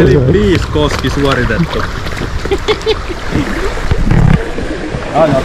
Eli please koski suoritettu. Aina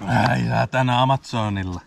Ai tänä Amazonilla.